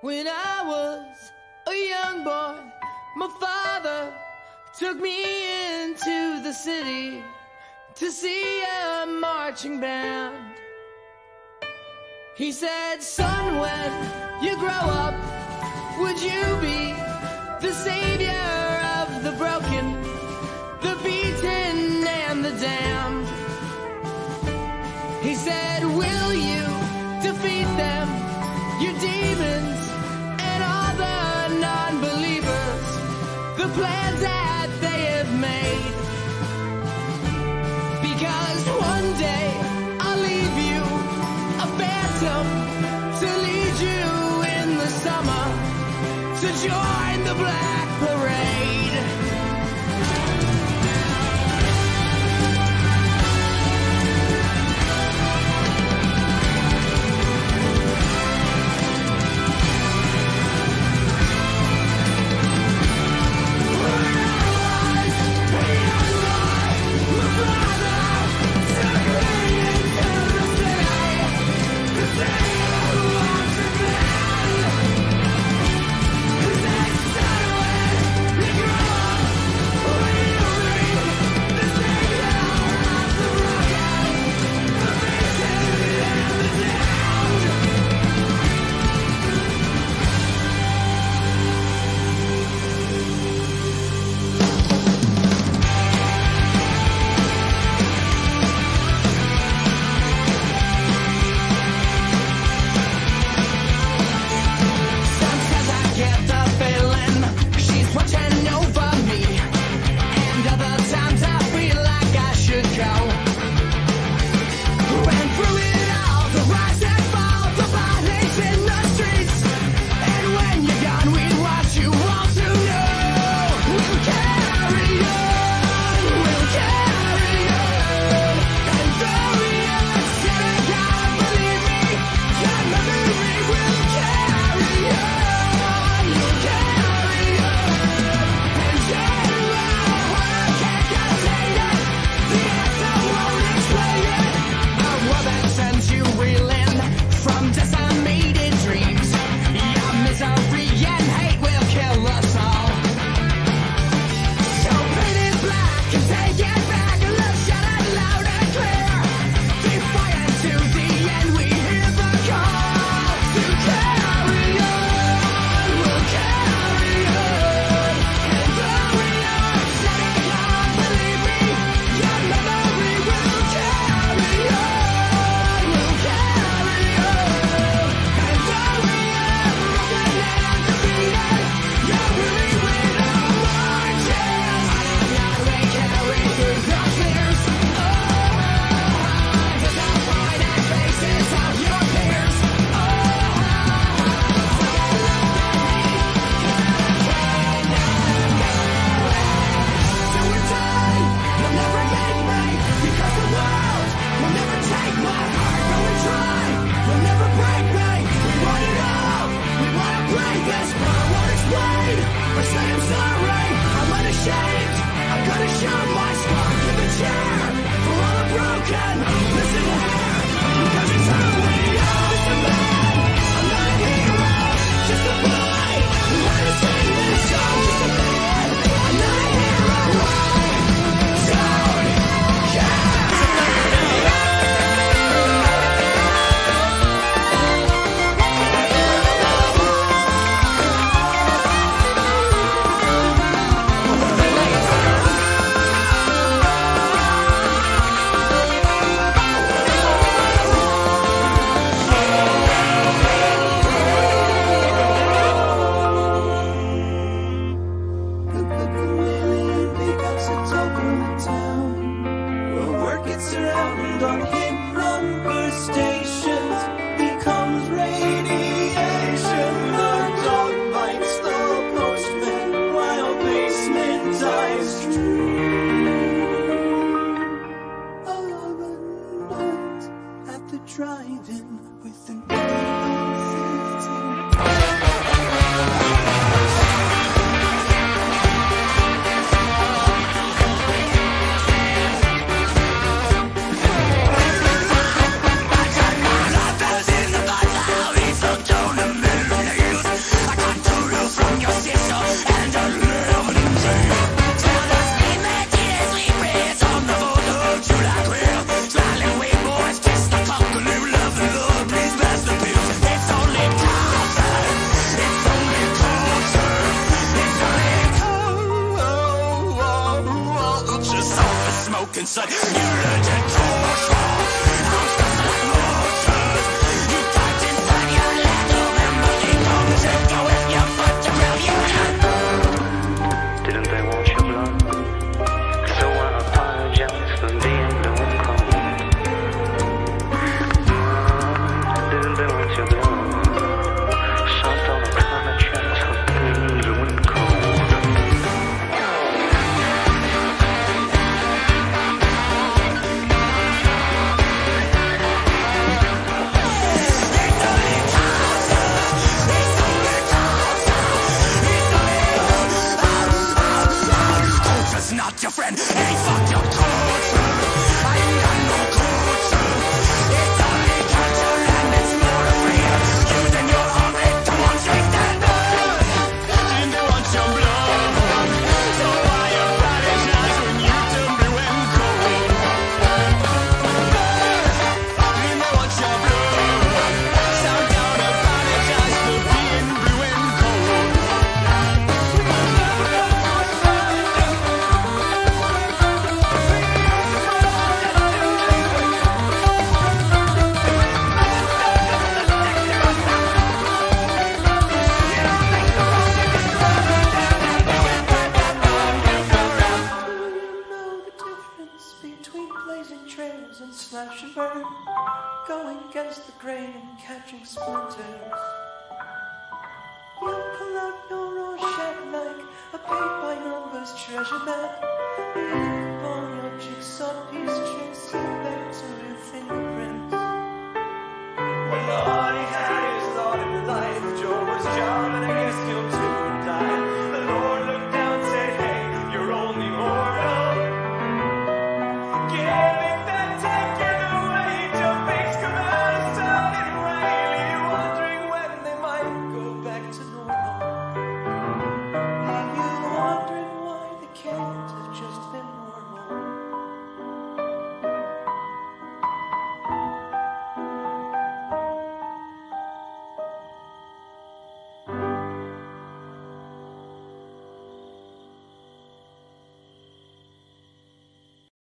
When I was a young boy, my father took me into the city to see a marching band. He said, son, when you grow up, would you be the savior of the broken, the beaten and the damned? He said, will you defeat them, plans that Monster, mutant a Monsters blazing trails and slash and burn, going against the grain and catching splinters. You pull out your Rorschach like a paint-by-numbers treasure map. Your jigsaw piece, back to fingerprints. Had his in life, Joe was die. The Lord looked down said, Hey, you're only mortal. Yeah.